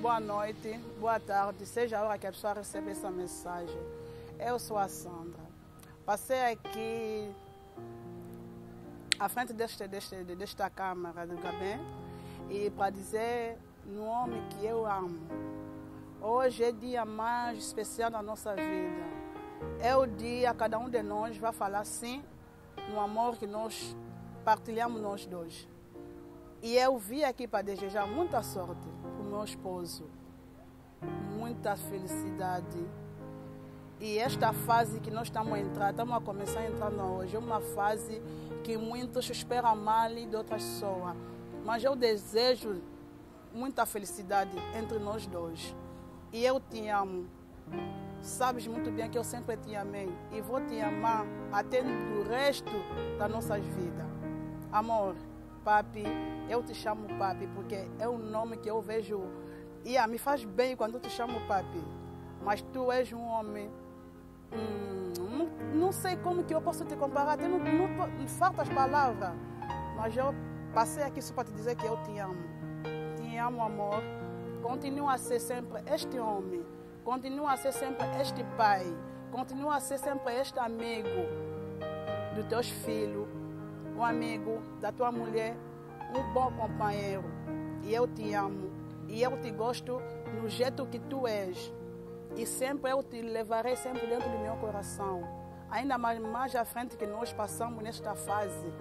boa noite, boa tarde, seja a hora que a pessoa recebe essa mensagem. Eu sou a Sandra. Passei aqui à frente deste, deste, desta Câmara do Gabem e para dizer no homem que eu amo. Hoje é dia mais especial da nossa vida. É o dia cada um de nós vai falar sim no amor que nós partilhamos nós dois. E eu vim aqui para desejar muita sorte meu esposo, muita felicidade. E esta fase que nós estamos a entrar, estamos a começar a entrar hoje, é uma fase que muitos esperam mal de outras pessoas. Mas eu desejo muita felicidade entre nós dois. E eu te amo. Sabes muito bem que eu sempre te amei e vou te amar até o resto das nossas vidas. Amor, papi, eu te chamo papi porque é um nome que eu vejo e ah, me faz bem quando eu te chamo papi. Mas tu és um homem, hum, não, não, sei como que eu posso te comparar, não, não, não falta as palavras. Mas eu passei aqui só para te dizer que eu te amo. Te amo, amor. Continua a ser sempre este homem Continua a ser sempre este pai. Continua a ser sempre este amigo dos teus filhos, um amigo da tua mulher, um bom companheiro. E eu te amo. E eu te gosto no jeito que tu és. E sempre eu te levarei sempre dentro do meu coração. Ainda mais, mais à frente que nós passamos nesta fase,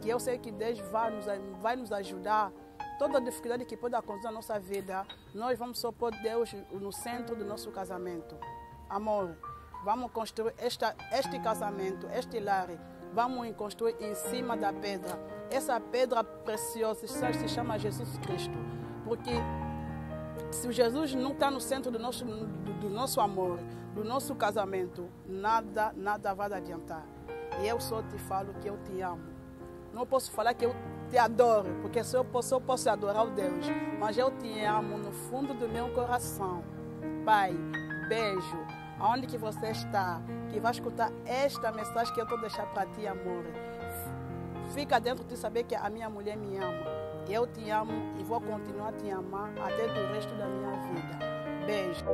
que eu sei que Deus vai nos, vai nos ajudar toda dificuldade que pode acontecer na nossa vida, nós vamos só pôr Deus no centro do nosso casamento. Amor, vamos construir esta, este casamento, este lar, vamos construir em cima da pedra. Essa pedra preciosa se chama Jesus Cristo. Porque se Jesus não está no centro do nosso, do, do nosso amor, do nosso casamento, nada, nada vai adiantar. E eu só te falo que eu te amo. Não posso falar que eu te adoro, porque só eu posso, eu posso adorar o Deus, mas eu te amo no fundo do meu coração. Pai, beijo, aonde que você está, que vai escutar esta mensagem que eu estou deixando para ti, amor. Fica dentro de saber que a minha mulher me ama. Eu te amo e vou continuar a te amar até o resto da minha vida. Beijo.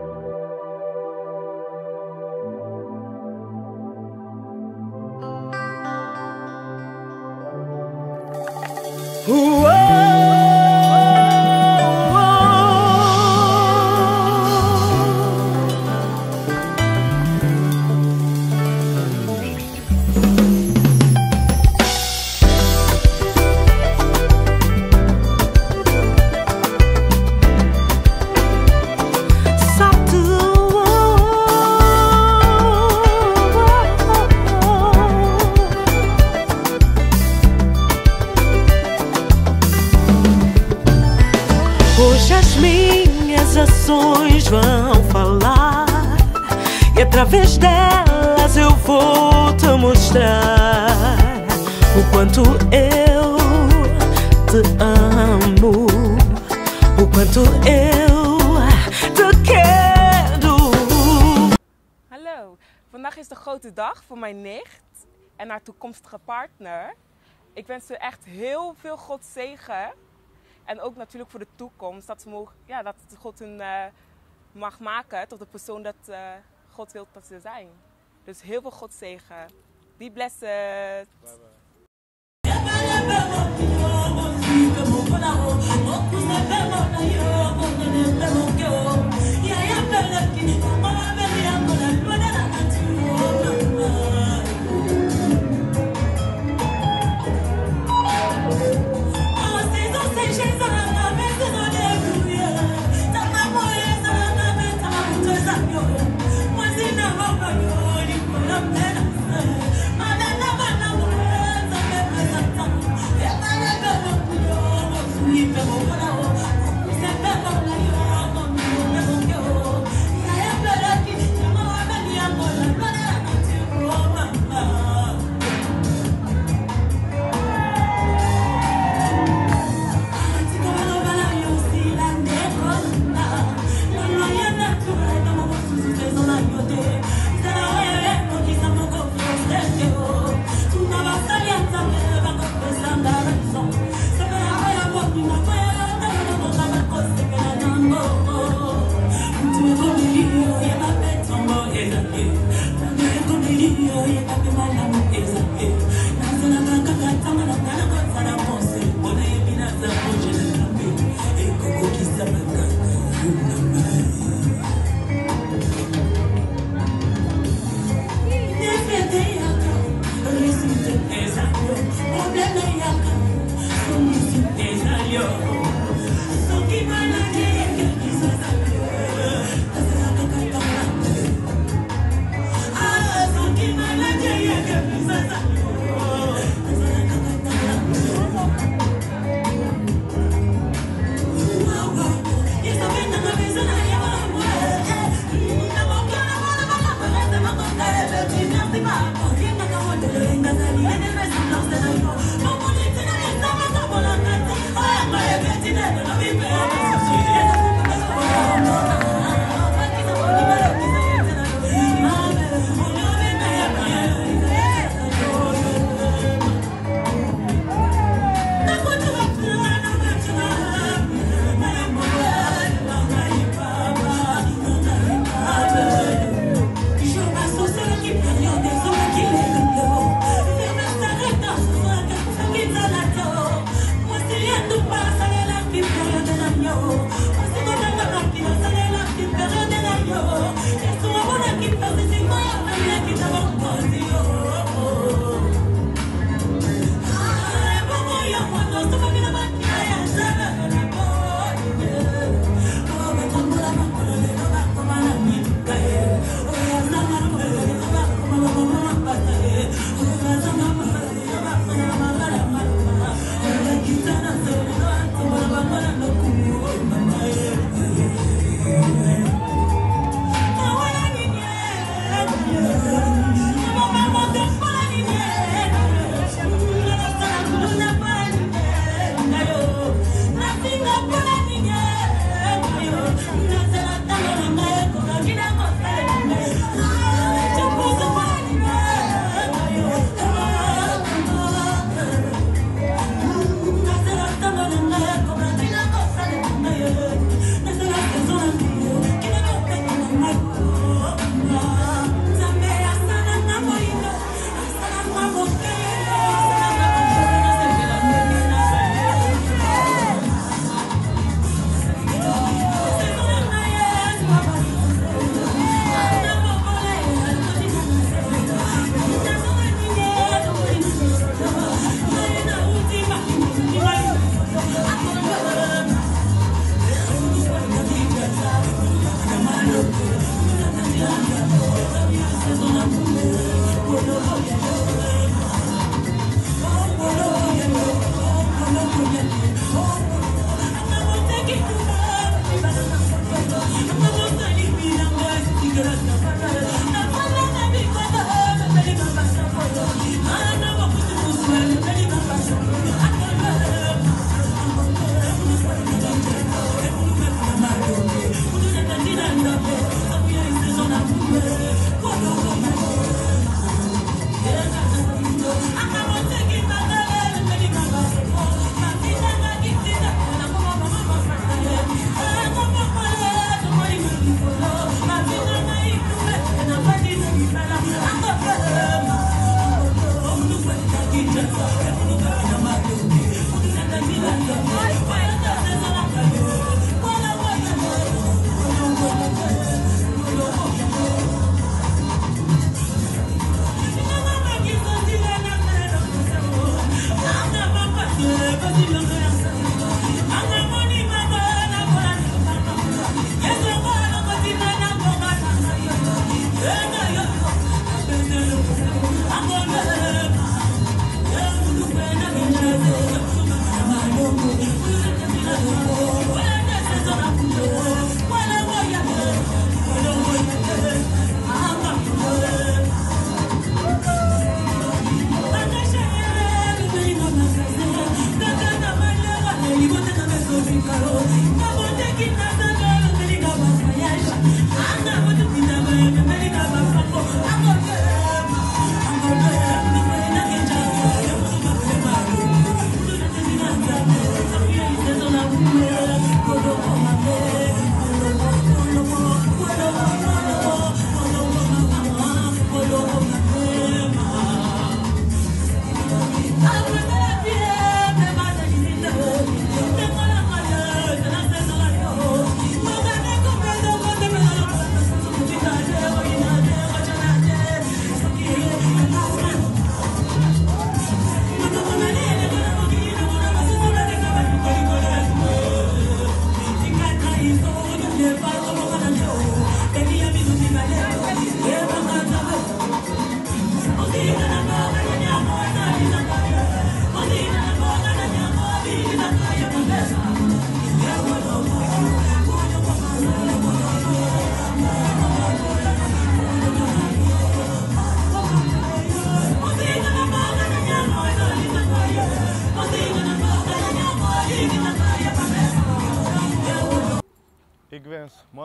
Hoje as minhas ações vão falar E através delas eu vou te mostrar O quanto eu te amo O quanto eu te quero Hallo, vandaag is de grote dag voor mijn nicht en haar toekomstige partner. Ik wens u echt heel veel God zegen. En ook natuurlijk voor de toekomst. Dat, ze mogen, ja, dat God hun uh, mag maken tot de persoon dat uh, God wil dat ze zijn. Dus heel veel God zegen. Be blessed. Bye bye.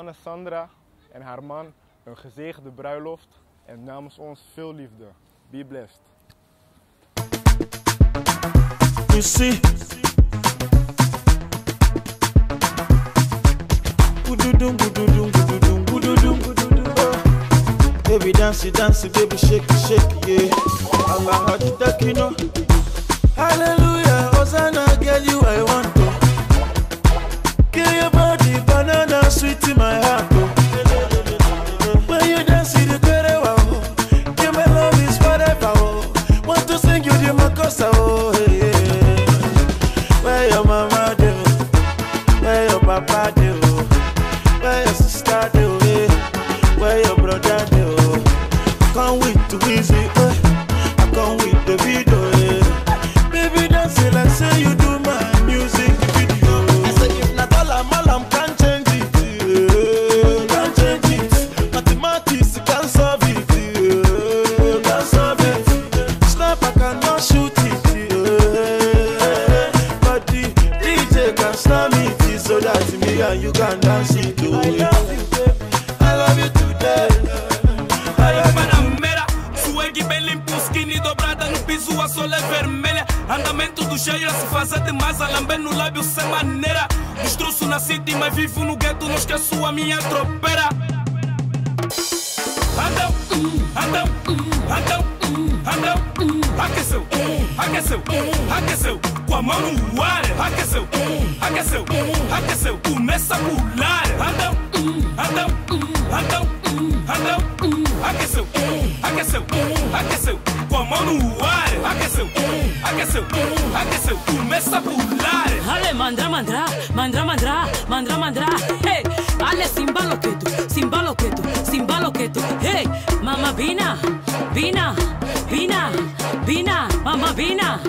Manne Sandra en haar man een gezegende bruiloft en namens ons veel liefde. Be blessed. You see. Oh. Baby, dance, dance, baby, shake, shake, yeah. Allah. Hallelujah, Hosanna, I want to. Give your body sweet in my heart, oh. Andamento do cheio, se fazer demais, a lamber no lábio sem maneira. Destroço na city, mas vivo no gueto, não esqueço a minha tropeira. Andam, andam, andam, andam, aqueceu, aqueceu, aqueceu, com a mão no ar, aqueceu, aqueceu, aqueceu, começa a pular. Andam, andam, andam, andam, aqueceu, aqueceu, aqueceu, com a mão no ar, aqueceu, aqueceu, aqueceu, começa a pular. Ale mandra mandra, mandra mandra, mandra mandra. Hey, ale simbalo ketu, simbalo ketu. Hey, mama bina, bina, bina, bina, mama bina.